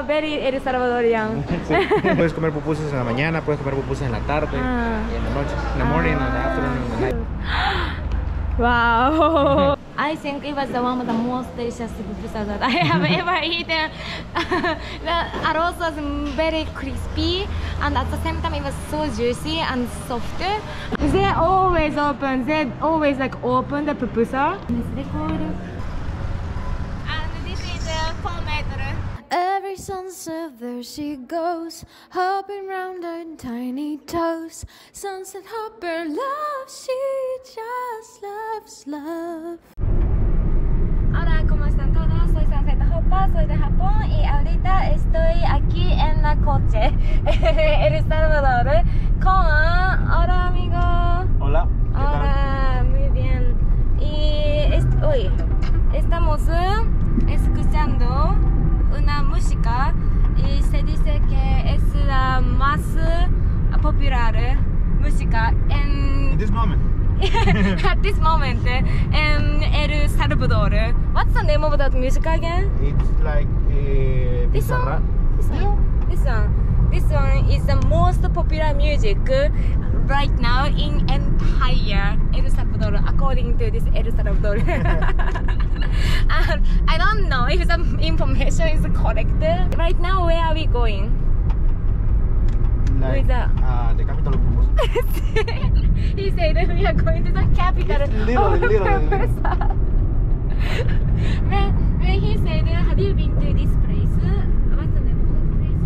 uh, very El Salvadorian. Sí. Puedes comer pupusas en la mañana, puedes comer pupusas en la tarde, Ah. y en la noche. In the morning, in the afternoon, in the night. Wow. I think it was the one of the most delicious pupusas that I have ever eaten. the arroz was very crispy and at the same time it was so juicy and soft. They always open, they always like open the pupusa. And Every sunset there she goes, hopping round her tiny toes. Sunset hopper love, she just loves love. Hola, ¿cómo están todos? Soy Sunset Hopper, soy de Japón y ahorita estoy aquí en la coche, El Salvador, con... Hola, amigo. Hola, ¿qué tal? Hola, muy bien. Y est- hoy estamos eh, escuchando una música y se dice que es la más popular música en In this moment, at this moment in El Salvador. What's the name of that music again? it's like uh, This one? This one? This one? This one is the most popular music right now in entire El Salvador, according to this El Salvador. and I don't know if the information is correct. Right now, where are we going? Like, With the- uh, the capital of pupusas. he said that we are going to the capital literally, of. Pupusa. when, when he said, have you been to this place? What's the name of that place?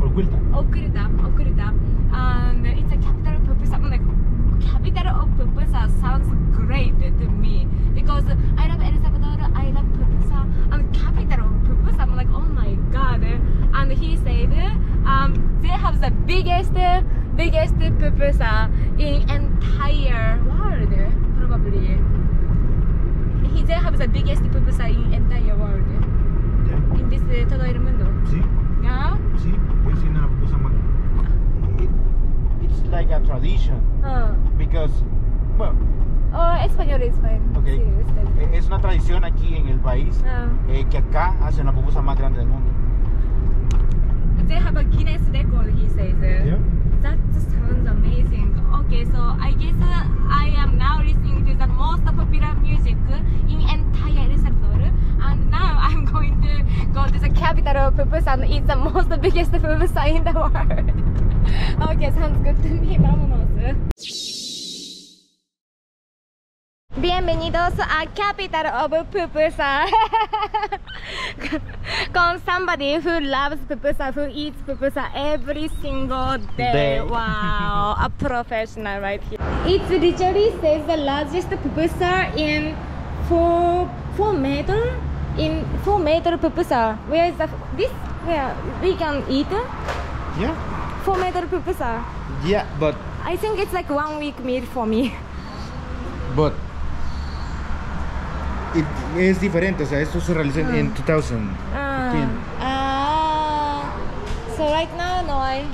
Oculta. Okurita, Okurita. And it's a capital of Pupusa. I'm like, biggest pupusa in entire world, probably. He, they have the biggest pupusa in entire world. Yeah. In this uh, todo el mundo. Sí, Yeah? sí, es una pupusa más. It, it's like a tradition Uh. because, well, Oh, español is fine. Ok. Sí, eh, es una tradición aquí en el país Ah. eh, que acá hacen la pupusa más grande del mundo. They have a Guinness record, he says. That sounds amazing. Okay, so I guess uh, I am now listening to the most popular music in entire El Salvador. And now I'm going to go to the capital of Pupusa and eat the most biggest pupusa in the world. okay, sounds good to me. Vámonos. Bienvenidos a Capital of Pupusa. Ah. Con somebody who loves pupusa, ah, who eats pupusa ah, every single day. Day. Wow, a professional right here. It literally says the largest pupusa in four four meter in four meter pupusa. Where is the this? Where we can eat Yeah, four meter pupusa. yeah, but I think it's like one week meal for me. but it es diferente, o sea, esto se realizó en- en 2015. Ah. Ah. So right now, no, I.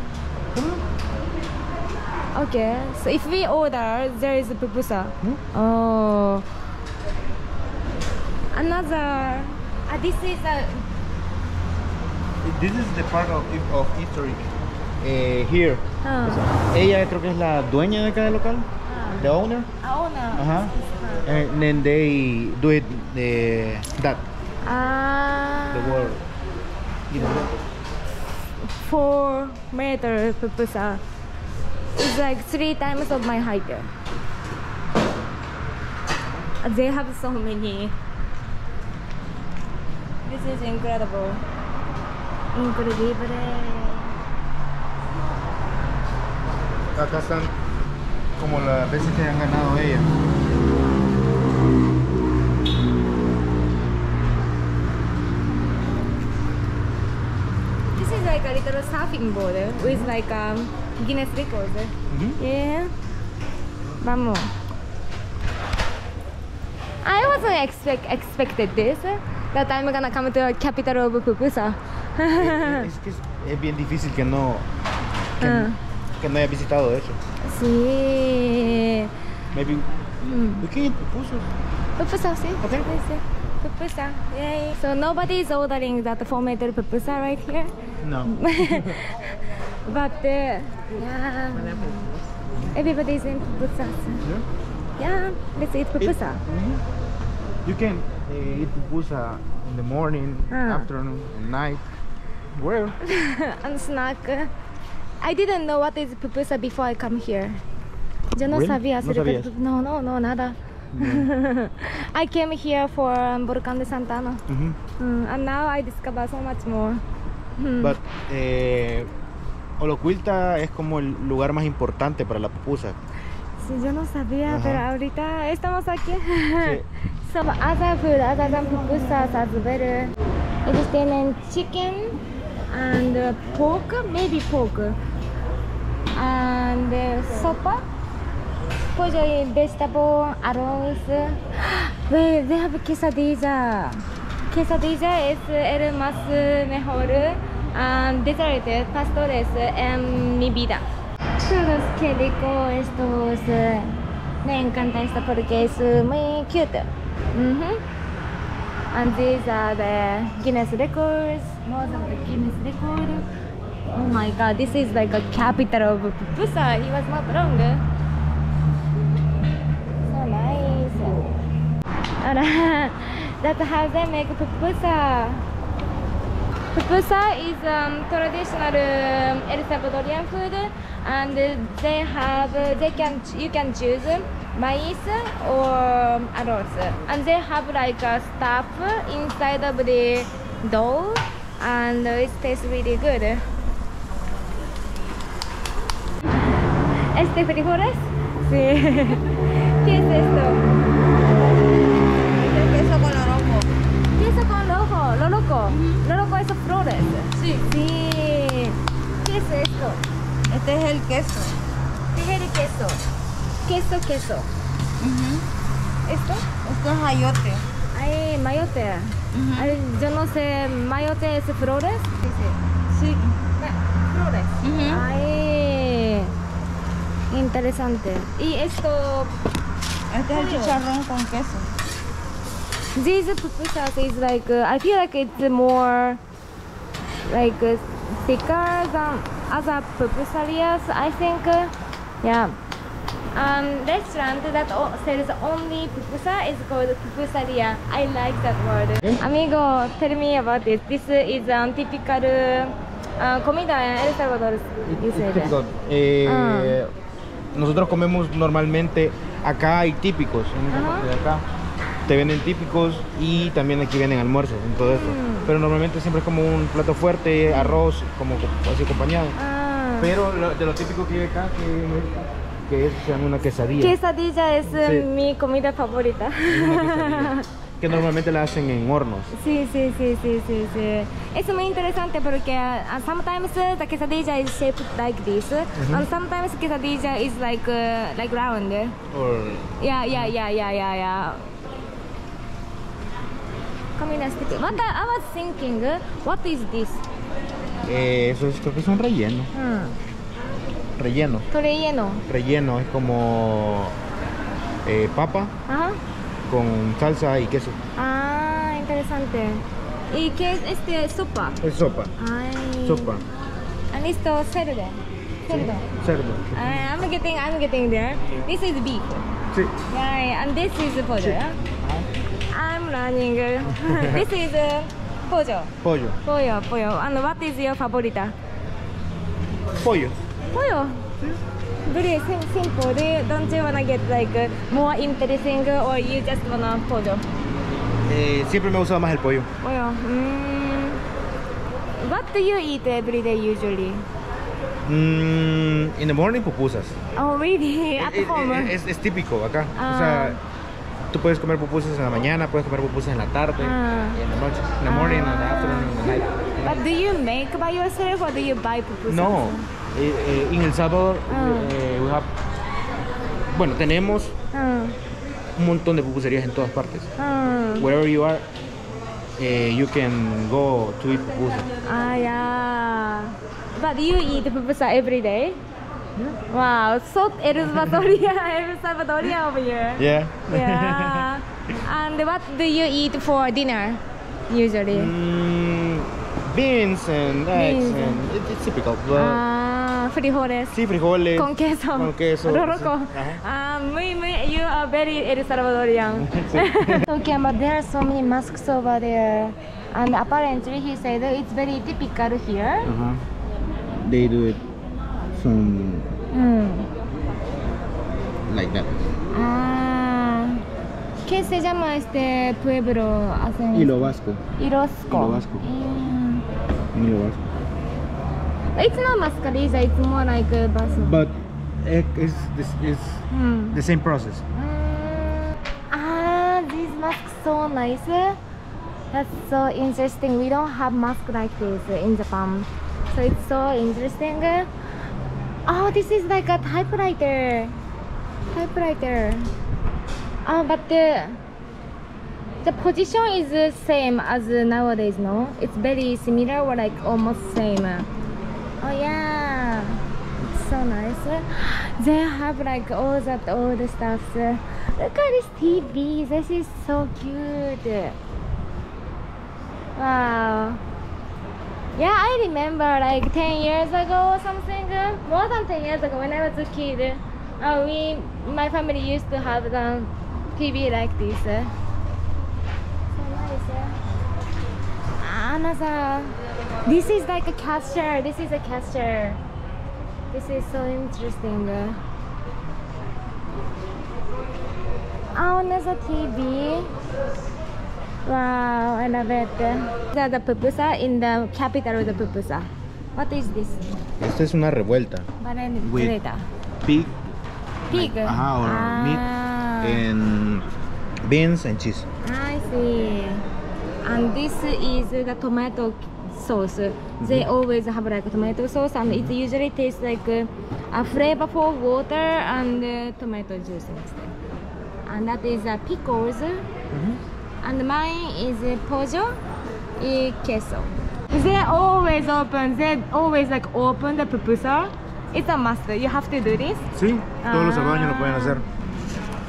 Okay. So if we order, there is a pupusa. Hmm? Oh. Another. Ah, this is a. This is the part of, of history eh, here. Ah. Ella creo que es la dueña de acá del local, the owner. Oh no. Ajá. And then they do it eh, that Ah. the word. You know. Four meter pupusa. It's like three times of my height. They have so many. This is incredible. Incredible. Están como las veces que han ganado ella. This is like a little surfing board with like um, Guinness record. Yeah. Vamos. I wasn't expect expected this. That I'm gonna come to a capital of Pupusa. es es, es bien difícil que no que, Ah. que no haya visitado eso. Sí. Maybe Mm. we can eat pupusas. Pupusa, sí. Okay. Sí. pupusa. Yay. So nobody is ordering that fermented pupusa right here. No. But uh, yeah, everybody is in pupusas. Yeah, let's eat pupusa. You can uh, eat pupusa in the morning, Ah. afternoon, and night. Where? and snack. I didn't know what is pupusa before I come here. Yo no Really? sabía ¿No de No, no, no, nada. I came here for um, Volcán de Santana. Mm, and now I discover so much more. Mm. But eh, Olocuilta es como el lugar más importante para la pupusa. Sí, yo no sabía, Ajá. pero ahorita estamos aquí. Sí. so, other food other than pupusas as well. Ellos tienen chicken and uh, pork, maybe pork. And sopa, pollo y vegetable, arroz. Wait, they have quesadilla. Quesadilla es el más mejor. And dessert, pastores en mi vida. Todos qué rico estos. Me encanta esto porque es muy cute. Mm -hmm. And these are the Guinness records. Most of the Guinness records. Oh my god, this is like a capital of pupusa. He was not wrong. So nice. That's how they make pupusa. Pupusa is um, traditional um, El Salvadorian food, and they have they can you can choose maize or arroz, and they have like a stuff inside of the dough, and it tastes really good. ¿Este frijoles? Sí. ¿Qué es esto? queso con oroco. Queso con loco, lo loco. Lo loco es flores. Sí. Sí. ¿Qué es esto? Este es el queso. ¿Qué es el queso? Queso, queso. ¿Esto? Esto es ayote. Ay, mayote. Ay, yo no sé, mayote es flores. Sí. Flores. Ujú. Ay, interesante. Y esto, Este es el chicharrón con queso. these pupusas is like, uh, I feel like it's more like uh, thicker than other pupusarias, I think. uh, yeah. Um, restaurant that o- sells only pupusa is called pupusaria. I like that word. Amigo, tell me about this. This is um, typical uh, comida en El Salvador. You said. Típico. Eh, Ah. Nosotros comemos normalmente, acá hay típicos, en de acá. Te venden típicos y también aquí venden almuerzos en todo esto. Mm. Pero normalmente siempre es como un plato fuerte, arroz, como así acompañado. Ah. Pero lo- de lo típico que hay acá, que, que es se llama una quesadilla. Quesadilla es Sí. mi comida favorita. Es una quesadilla, que normalmente la hacen en hornos. Sí, sí, sí, sí, sí, sí. Es muy interesante porque uh, sometimes uh, the quesadilla is shaped like this, and sometimes quesadilla is like uh, like round. Or, Yeah, yeah, yeah, yeah, yeah, yeah. What I, I was thinking, uh, what is this? eh, eso es, creo que es un relleno. Hmm. Relleno. Relleno. Relleno es como eh, papa Ajá. Con salsa y queso. Ah, interesante. ¿Y qué es este sopa? Es sopa. Ay. Sopa. And esto cerdo. Cerdo. Cerdo. Ah, I'm getting, I'm getting there. This is beef. Sí. Yeah, and this is pollo. Yeah? I'm running. this is uh, pollo. Pollo. Pollo, pollo. And what is your favorita? Pollo. Pollo. Very sim- simple. Do you, don't you wanna get like more interesting or you just wanna pollo? Eh, siempre me ha gustado más el pollo. Pollo. Mm. What do you eat every day usually? Mm, in the morning, pupusas. Oh, really? At Eh, eh, home? eh, es, es típico acá. O Ah. sea, tú puedes comer pupusas en la mañana, puedes comer pupusas en la tarde, Ah. y en la noche. In the morning, in the Ah. afternoon, in the night. But do you make by yourself or do you buy pupusas? No, eh, eh, en El Salvador, Ah. eh, we have- bueno, tenemos Ah, un montón de pupuserías en todas partes. ah. Wherever you are, eh, you can go to eat pupusas. Ah, yeah. But you eat pupusa every day? Wow, so El Salvadorian, El Salvadorian over here. Yeah. Yeah. And what do you eat for dinner usually? Mm, beans and eggs Beans. and it- it's typical. But Ah, frijoles. sí, frijoles. Con queso. Con queso. Roroco. Ah, muy, muy, you are very El Salvadorian. okay, but there are so many masks over there. And apparently he said it's very typical here. Uh-huh. They do it some Mm. like that. Ah. ¿Qué se llama este pueblo? Hilo vasco. Irosco. Hilo vasco. Mm. Hilo vasco. It's not mascarilla, it's more like a baso. But egg is this is Hmm. the same process. Mm. Ah, these masks so nice. That's so interesting. We don't have mask like this in Japan, so it's so interesting. Oh, this is like a typewriter. Typewriter. Ah, but the the position is the same as nowadays. No, it's very similar or like almost same. So nice. They have like all that all the stuff. Look at this TV. This is so cute. Wow. Yeah, I remember like 10 years ago or something. More than 10 years ago when I was a kid. Uh, we, my family used to have the TV like this. So nice. Another. This is like a caster This is a cashier. This is so interesting. Oh, another TV. Wow, I love it. The, the pupusa in the capital of the pupusa. What is this? Esta es una revuelta. With Banana. Pig, Pig. ajá, or ah, meat and beans and cheese. I see. And this is the tomato sauce. They always have like tomato sauce, and it usually tastes like a flavor for water and uh, tomato juice instead. And that is uh, pickles. And mine is uh, pollo y queso. They always open. They always like open the pupusa. It's a must. You have to do this. Sí, todos los Ah. salvadoreños lo pueden hacer.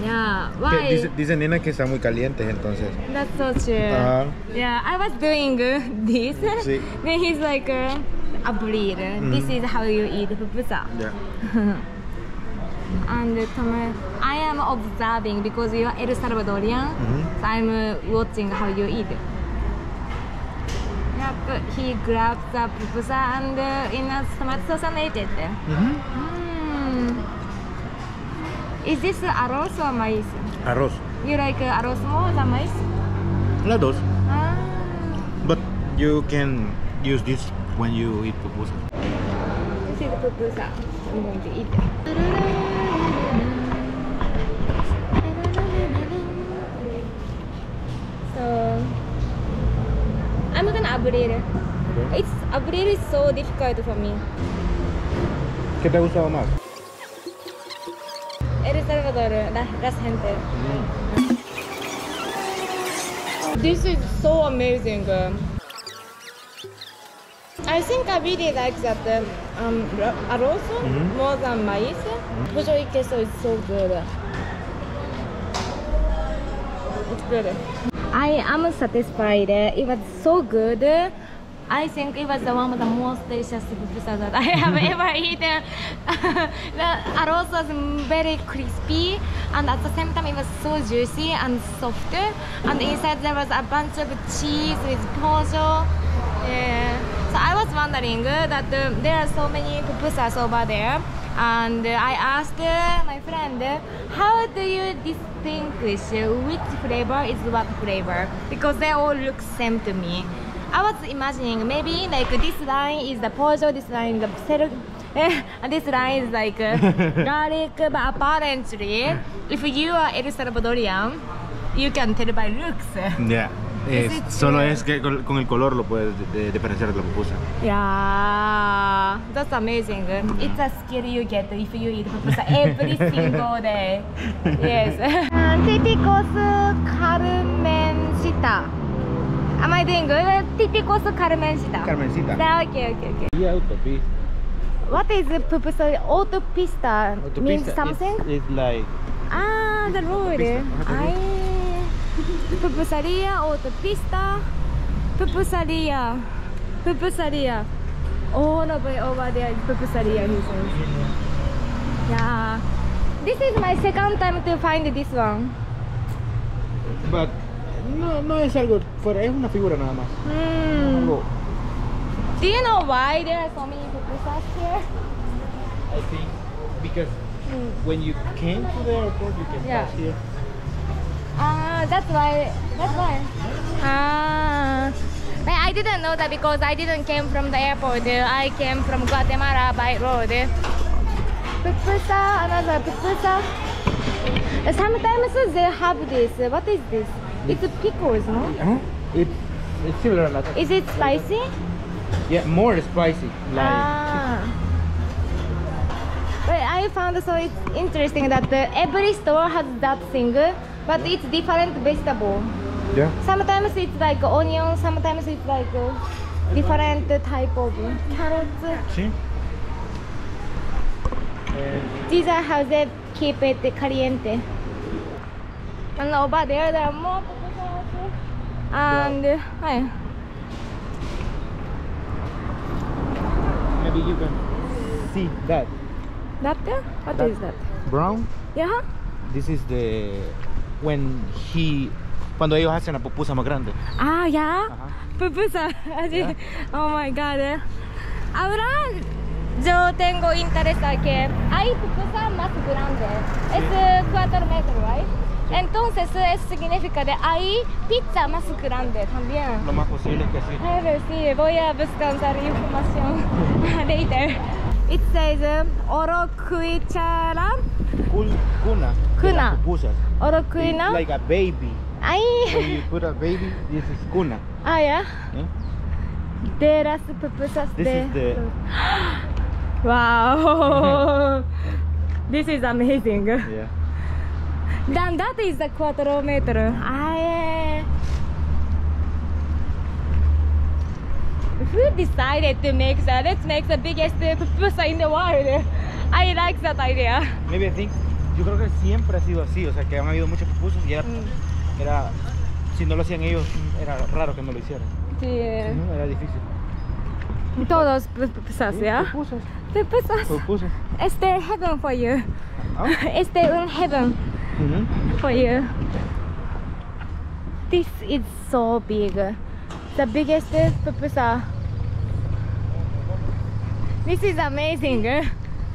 Yeah. Why? Dice, dice Nina que está muy caliente, entonces. That's so true. Ajá. Yeah, I was doing uh, this. Sí. then he's like, uh, abrir. This is how you eat pupusa. Ya. And uh, toma- I am observing because you are El Salvadorian. Mhm. So I'm uh, watching how you eat. Yep, he grabbed the pupusa and uh, in a tomato sauce and ate it. Ujú. Mm. Is this arroz or maize? Arroz. You like uh, arroz more than maize? Las dos. Ah. But you can use this when you eat pupusa. This is pupusa. I'm going to eat. So I'm gonna abrir. It's abrir is so difficult for me. ¿Qué te ha gustado más? El Salvador, la, gente. This is so amazing. I think I really like that um, um, arroz Mhm. more than maize. Pollo y queso is so good. It's good. I am satisfied. It was so good. I think it was the one of the most delicious pupusa that I have ever eaten. the arroz was very crispy and at the same time it was so juicy and soft. And inside there was a bunch of cheese with pollo. Yeah. So I was wondering uh, that uh, there are so many pupusas over there. And uh, I asked uh, my friend, how do you distinguish which flavor is what flavor? Because they all look same to me. I was imagining maybe like this line is the pollo, this line is the cero, eh, and this line is like uh, garlic. But apparently, if you are El Salvadorian, you can tell by looks. Yeah. Is it solo true? es que con, con el color lo puedes de- de- diferenciar de la pupusa. Yeah, that's amazing. It's a skill you get if you eat pupusa every single day. Yes. Ah, Typicos eh, Carmencita. Am I doing good? Typicos Carmencita. Carmencita. Yeah, okay, okay, okay. Y autopista. What is pupusa? Autopista autopista means something? It's, it's like Ah, the road. I pupusaria, autopista, pupusaria, pupusaria. All of it over there is pupusaria, he says. Yeah. This is my second time to find this one. But no, no es algo fuera, es una figura nada más. Hmm. Algo, Do you know why there are so many pupusas here? I think because when you came to the airport, you can Yeah. pass here. Ah, that's why. That's why. Ah. But I didn't know that because I didn't came from the airport. I came from Guatemala by road. Pupusa, another pupusa. Sometimes they have this. What is this? It's a pickles, no? Uh-huh. It's it's similar like Is it spicy? yeah, more spicy. Like Ah. But I found so it's interesting that uh, every store has that thing, but it's different vegetable. yeah. Sometimes it's like onion, sometimes it's like different type of carrots. And These are how they keep it caliente. And over there, there are more potatoes. And uh, hi. maybe you can see that that there? What That- is that? brown. Yeah. This is the when he cuando ellos hacen la pupusa más grande. Ah, yeah. Ajá. Pupusa. Así. Oh my god. Ahora yo tengo interés a que hay pupusa más grande. Es 4 metros, right? Entonces eso significa que hay pizza más grande también. Lo más posible que sí. A ver, sí, voy a buscar información later. It says uh, orokuichara, las pupusas. It's orokuina. like a baby. When Ay, you put a baby, this is cuna. ah yeah. Yeah? De las pupusas This de. is the Wow. this is amazing. yeah. Then that is the quattro meter. I. Who decided to make that? Let's make the biggest pupusa in the world. I like that idea. Maybe I think, yo creo que siempre ha sido así, o sea que han habido muchas pupusas y era, Mm. era si no lo hacían ellos, era raro que no lo hicieran. Sí. Ujú, Era difícil. Todos pupusas, Sí, ¿ya? Pupusas, Pupusas. pupusas. Este heaven for you. Ah, Este un heaven ujú. for you. This is so big. The biggest pupusa. This is amazing.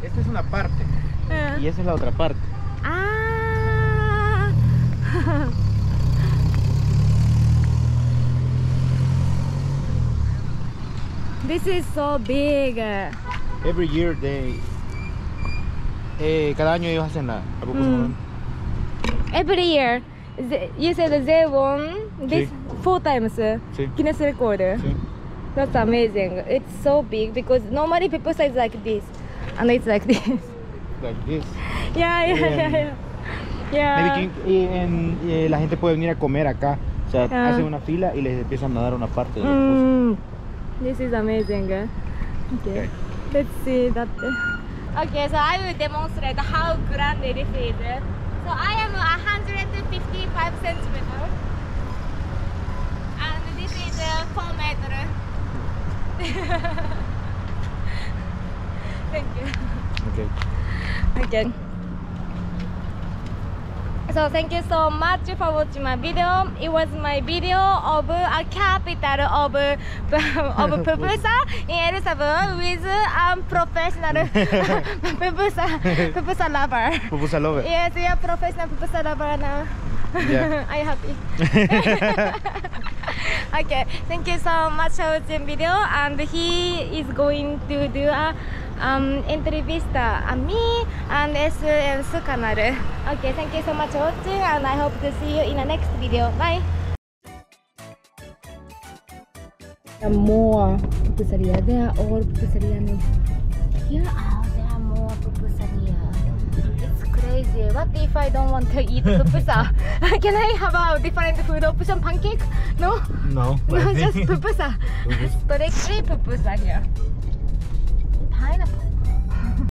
Esta es una parte Uh, y esa es la otra parte. ah. this is so big. Every year they eh, cada año ellos hacen la, la. Every year, you said they won this Sí. four times. Sí. Guinness record. Sí. That's amazing. It's so big because normally people say it's like this, and it's like this. Like this. yeah, yeah, yeah, yeah. Yeah. Maybe can- y en- y la gente puede venir a comer acá. O sea, Ah. hacen una fila y les empiezan a dar una parte de. Mm, this is amazing. Okay. Okay. Let's see that. Okay, so I will demonstrate how grand this is. So I am 155 centimeter, and this is uh, 4 meter. Thank you. Okay. Okay. So thank you so much for watching my video. It was my video of a capital of of pupusa in El Salvador with a professional pupusa pupusa lover. Pupusa lover. Yes, are professional pupusa lover now. Yeah. I happy. okay, thank you so much for watching video and he is going to do a um, entrevista a me and S and su canal. Okay, thank you so much for watching and I hope to see you in the next video. Bye. More pupusaria. There are all pupusaria. no- Here are there are more pupusaria. It's crazy. What if I don't want to eat pupusa? Can I have a different food option? Pancake? No? No. No, just pupusa. Pupusa. Strictly pupusa here. Pineapple.